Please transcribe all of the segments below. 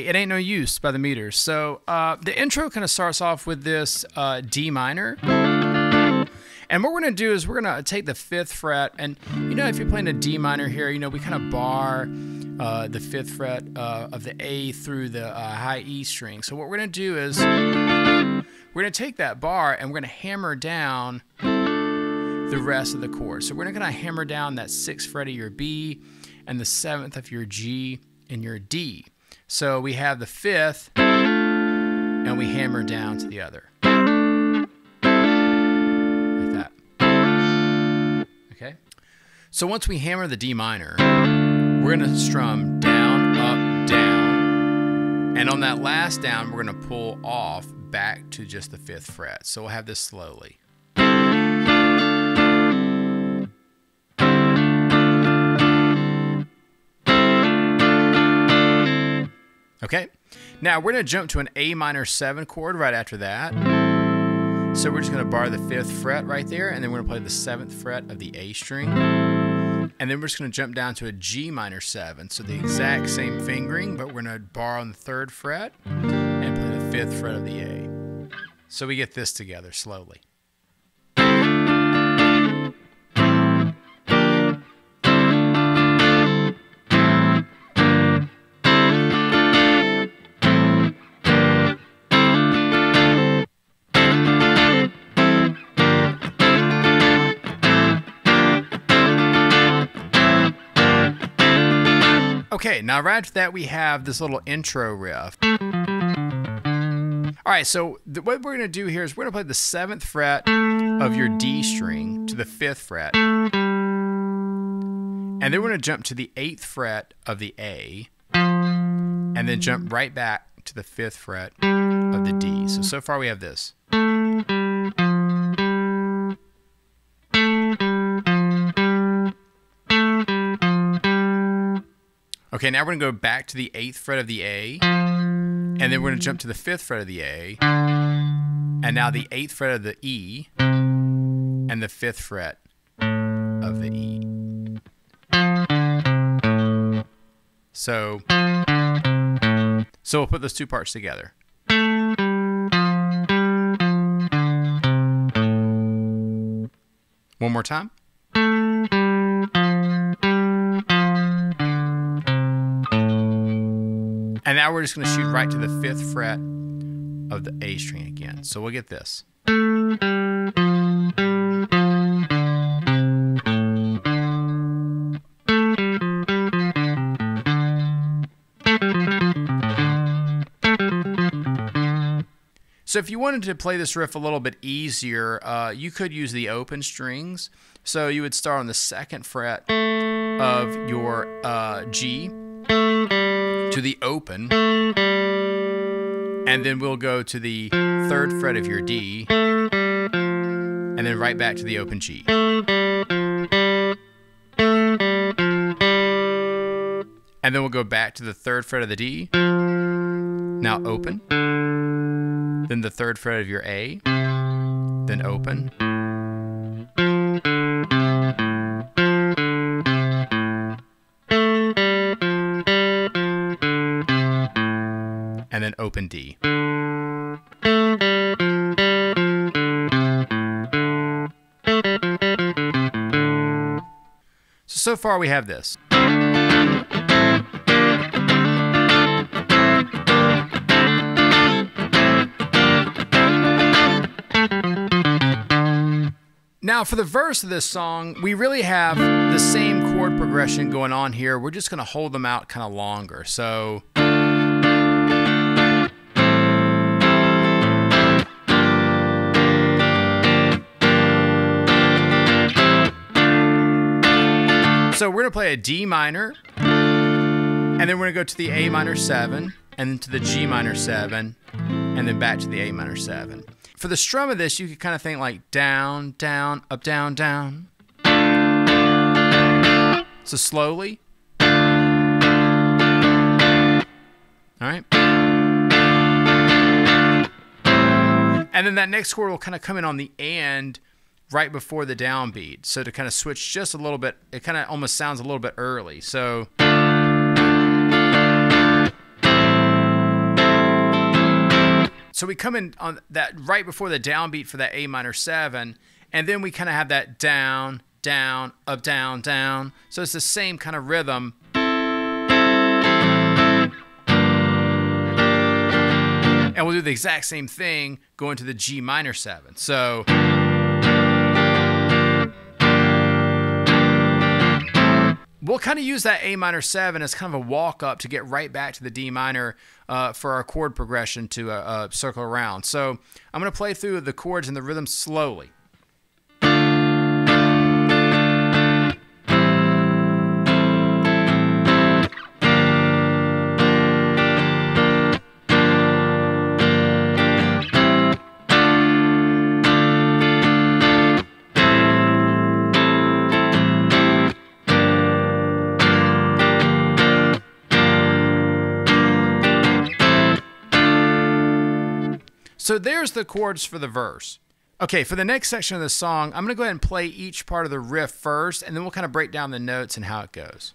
It ain't no use by the meters. So uh, the intro kind of starts off with this uh, D minor. And what we're going to do is we're going to take the fifth fret, and you know, if you're playing a D minor here, you know, we kind of bar uh, the fifth fret uh, of the A through the uh, high E string. So what we're going to do is we're going to take that bar and we're going to hammer down the rest of the chord. So we're going to hammer down that sixth fret of your B and the seventh of your G and your D. So we have the fifth, and we hammer down to the other. Like that. Okay? So once we hammer the D minor, we're going to strum down, up, down. And on that last down, we're going to pull off back to just the fifth fret. So we'll have this slowly. Okay, now we're going to jump to an A minor 7 chord right after that. So we're just going to bar the 5th fret right there, and then we're going to play the 7th fret of the A string. And then we're just going to jump down to a G minor 7. So the exact same fingering, but we're going to bar on the 3rd fret and play the 5th fret of the A. So we get this together slowly. Okay, now right after that we have this little intro riff. All right, so what we're going to do here is we're going to play the seventh fret of your D string to the fifth fret. And then we're going to jump to the eighth fret of the A. And then jump right back to the fifth fret of the D. So, so far we have this. Okay, now we're going to go back to the 8th fret of the A, and then we're going to jump to the 5th fret of the A, and now the 8th fret of the E, and the 5th fret of the E. So, so we'll put those two parts together. One more time. Now we're just going to shoot right to the fifth fret of the A string again. So we'll get this. So if you wanted to play this riff a little bit easier, uh, you could use the open strings. So you would start on the second fret of your uh, G to the open, and then we'll go to the third fret of your D, and then right back to the open G. And then we'll go back to the third fret of the D, now open, then the third fret of your A, then open, open D. So, so far we have this. Now, for the verse of this song, we really have the same chord progression going on here. We're just going to hold them out kind of longer. So. So we're going to play a D minor, and then we're going to go to the A minor 7, and then to the G minor 7, and then back to the A minor 7. For the strum of this, you could kind of think like down, down, up, down, down. So slowly. All right. And then that next chord will kind of come in on the and right before the downbeat. So to kind of switch just a little bit, it kind of almost sounds a little bit early. So. So we come in on that right before the downbeat for that A minor seven, and then we kind of have that down, down, up, down, down. So it's the same kind of rhythm. And we'll do the exact same thing going to the G minor seven. So. We'll kind of use that A minor seven as kind of a walk up to get right back to the D minor uh, for our chord progression to uh, uh, circle around. So I'm going to play through the chords and the rhythm slowly. So there's the chords for the verse. Okay, for the next section of the song, I'm going to go ahead and play each part of the riff first, and then we'll kind of break down the notes and how it goes.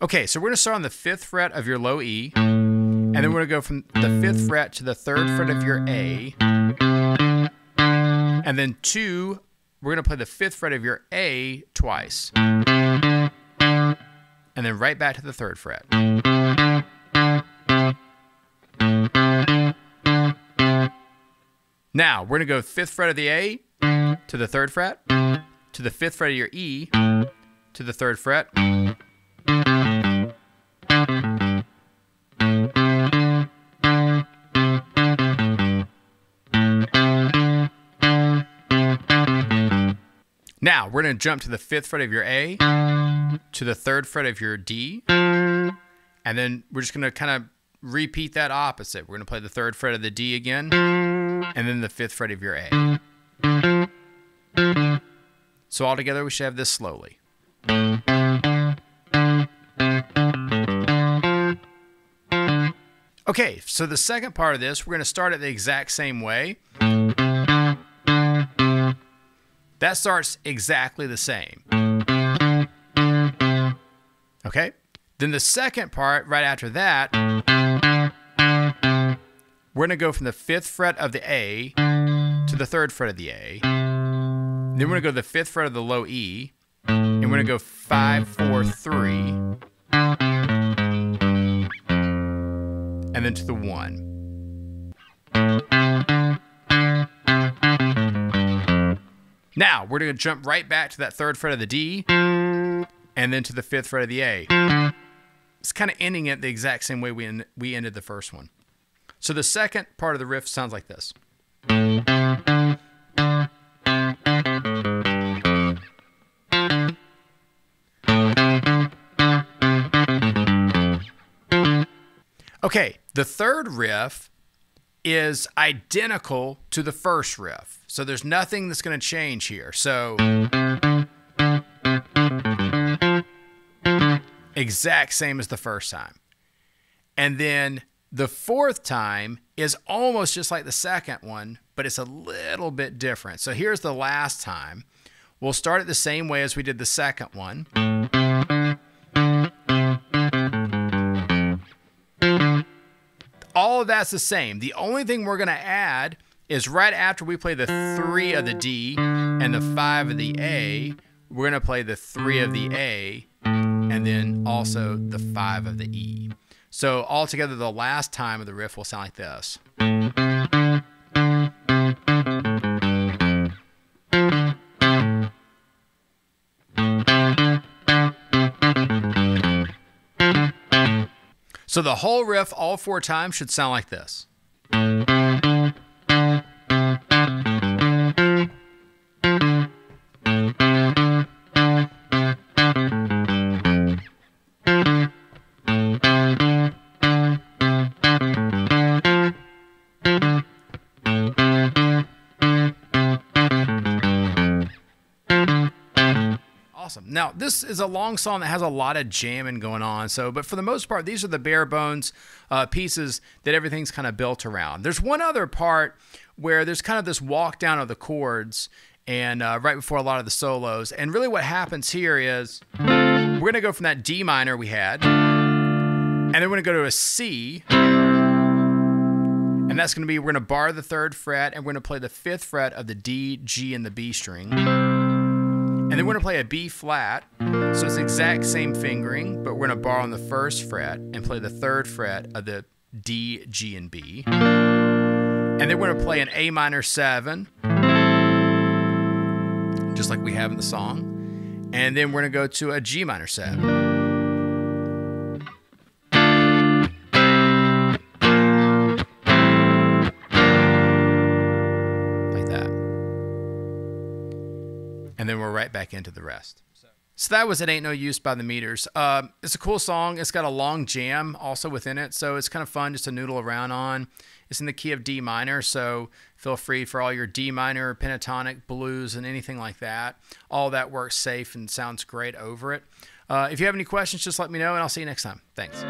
Okay, so we're going to start on the fifth fret of your low E, and then we're going to go from the fifth fret to the third fret of your A, and then two we're going to play the fifth fret of your A twice. And then right back to the third fret. Now, we're going to go fifth fret of the A to the third fret, to the fifth fret of your E, to the third fret, Now, we're going to jump to the fifth fret of your A, to the third fret of your D, and then we're just going to kind of repeat that opposite. We're going to play the third fret of the D again, and then the fifth fret of your A. So all together, we should have this slowly. Okay, so the second part of this, we're going to start it the exact same way. That starts exactly the same. Okay? Then the second part, right after that, we're going to go from the fifth fret of the A to the third fret of the A. Then we're going to go to the fifth fret of the low E. And we're going to go five, four, three. And then to the one. Now, we're going to jump right back to that third fret of the D and then to the fifth fret of the A. It's kind of ending it the exact same way we, en- we ended the first one. So the second part of the riff sounds like this. Okay, the third riff is identical to the first riff. So there's nothing that's going to change here. So exact same as the first time. And then the fourth time is almost just like the second one, but it's a little bit different. So here's the last time. We'll start it the same way as we did the second one. All of that's the same. The only thing we're going to add is right after we play the three of the D and the five of the A, we're going to play the three of the A and then also the five of the E. So altogether, the last time of the riff will sound like this. So the whole riff, all four times, should sound like this. Now, this is a long song that has a lot of jamming going on. So, but for the most part, these are the bare bones uh, pieces that everything's kind of built around. There's one other part where there's kind of this walk down of the chords, and uh, right before a lot of the solos. And really, what happens here is we're going to go from that D minor we had, and then we're going to go to a C. And that's going to be, we're going to bar the third fret, and we're going to play the fifth fret of the D, G, and the B string. And then we're going to mm. play a B flat. So it's the exact same fingering, but we're going to bar on the first fret and play the third fret of the D, G, and B. And then we're going to play an A minor 7, just like we have in the song. And then we're going to go to a G minor 7. And then we're right back into the rest. So that was It Ain't No Use by the Meters. Uh, it's a cool song. It's got a long jam also within it, so it's kind of fun just to noodle around on. It's in the key of D minor, so feel free for all your D minor, pentatonic, blues, and anything like that. All that works safe and sounds great over it. Uh, if you have any questions, just let me know, and I'll see you next time. Thanks.